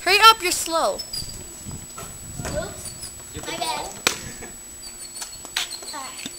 Hurry up, you're slow. Oops. My bad. Alright.